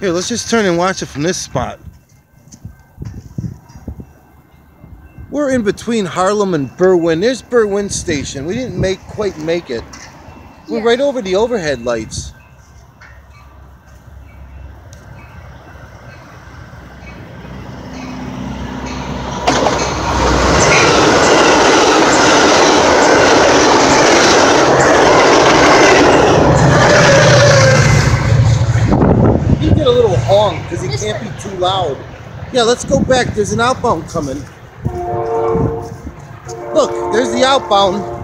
Here, let's just turn and watch it from this spot. We're in between Harlem and Berwyn. There's Berwyn Station. We didn't make quite make it. We're Yeah. right over the overhead lights. He did honk because he can't be too loud. Yeah, let's go back. There's an outbound coming. Look, there's the outbound.